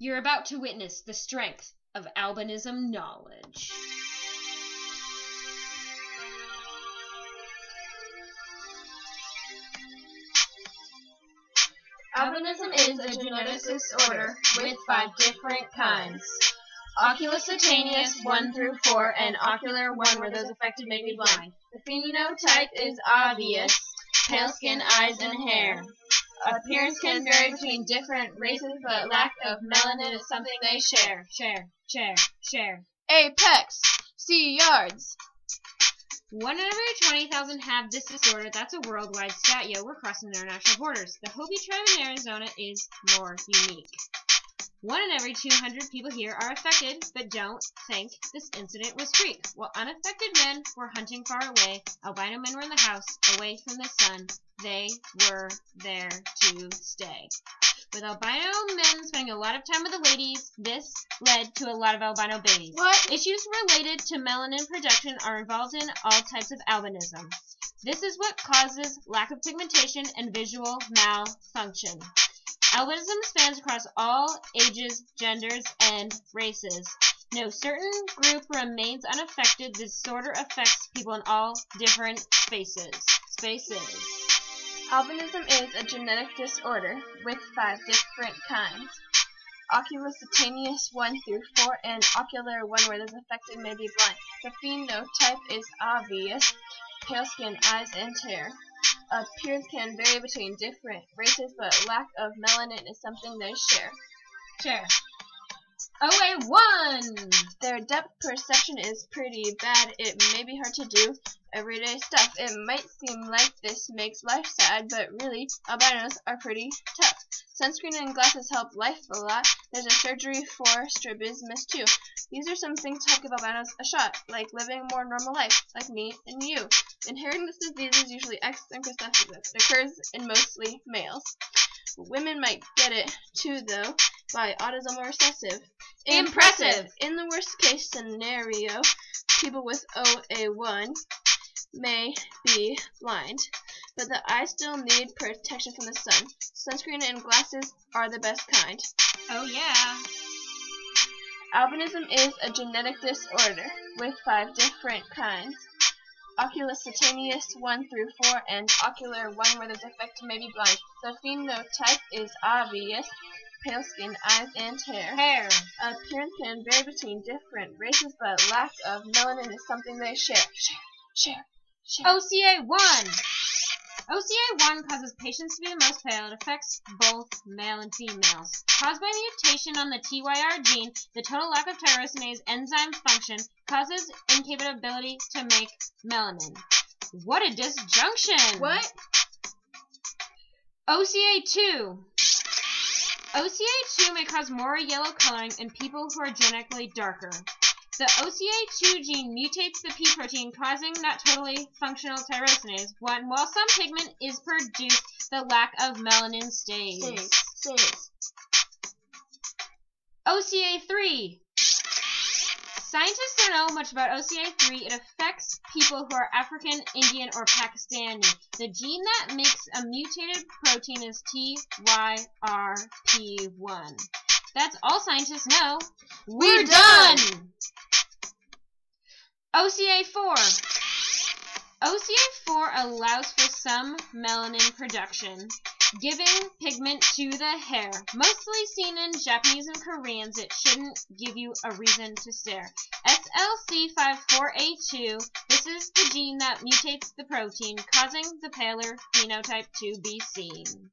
You're about to witness the strength of albinism knowledge. Albinism is a genetic disorder with five different kinds. Oculocutaneous 1 through 4 and ocular 1 where those affected may be blind. The phenotype is obvious, pale skin, eyes, and hair. Uh, Appearance can vary between different races, but lack of melanin is something they share. Share, share, share. Apex, see yards. One in every 20,000 have this disorder. That's a worldwide stat, yo. We're crossing international borders. The Hopi tribe in Arizona is more unique. One in every 200 people here are affected, but don't think this incident was freak. While unaffected men were hunting far away, albino men were in the house, away from the sun. They were there to stay. With albino men spending a lot of time with the ladies, this led to a lot of albino babies. What? Issues related to melanin production are involved in all types of albinism. This is what causes lack of pigmentation and visual malfunction. Albinism spans across all ages, genders, and races. No certain group remains unaffected. This disorder affects people in all different spaces. Spaces. Albinism is a genetic disorder with five different kinds. Oculocutaneous 1 through 4 and ocular 1 where those affected may be blind. The phenotype is obvious, pale skin, eyes, and hair. Appearance can vary between different races, but lack of melanin is something they share. Share. OA1! Their depth perception is pretty bad. It may be hard to do everyday stuff. It might seem like this makes life sad, but really, albinos are pretty tough. Sunscreen and glasses help life a lot. There's a surgery for strabismus too. These are some things to help give albinos a shot, like living a more normal life, like me and you. Inheriting this disease is usually X-linked recessive. It occurs in mostly males. Women might get it too, though, by autosomal recessive. Impressive! In the worst case scenario, people with OA1 may be blind, but the eyes still need protection from the sun. Sunscreen and glasses are the best kind. Oh yeah. Albinism is a genetic disorder with five different kinds. Oculocutaneous 1 through 4 and ocular 1 where the defect may be blind. The phenotype is obvious, pale skin, eyes, and hair. Hair. Appearance can vary between different races, but lack of melanin is something they share. Share, share, share. OCA1. OCA1 causes patients to be the most pale. It affects both male and females. Caused by mutation on the TYR gene, the total lack of tyrosinase enzyme function causes incapability to make melanin. What a disjunction! What? OCA2. OCA2 may cause more yellow coloring in people who are genetically darker. The OCA2 gene mutates the P protein, causing not totally functional tyrosinase. When, while some pigment is produced, the lack of melanin stays. Stays, stays. OCA3. Scientists don't know much about OCA3. It affects people who are African, Indian, or Pakistani. The gene that makes a mutated protein is TYRP1. That's all scientists know. We're done! OCA4. OCA4 allows for some melanin production, giving pigment to the hair. Mostly seen in Japanese and Koreans, it shouldn't give you a reason to stare. SLC54A2, this is the gene that mutates the protein, causing the paler phenotype to be seen.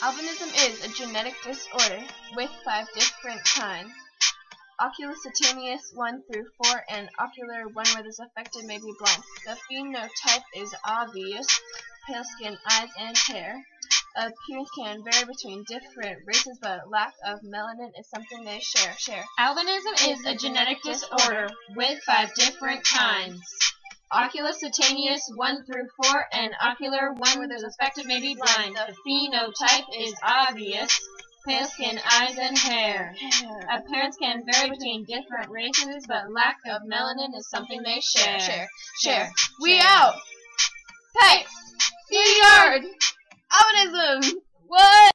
Albinism is a genetic disorder with five different kinds. Oculocutaneous 1 through 4 and ocular 1 where this affected may be blind. The phenotype is obvious, pale skin, eyes, and hair. Appearance can vary between different races, but lack of melanin is something they share. Share. Albinism is a genetic disorder with five different kinds. Oculocutaneous 1 through 4 and ocular 1 where those affected may be blind. The phenotype is obvious, pale skin, eyes, and hair. Appearance can vary between different races, but lack of melanin is something they share. Share. Share. We out. Hey! See yard. Albinism. What?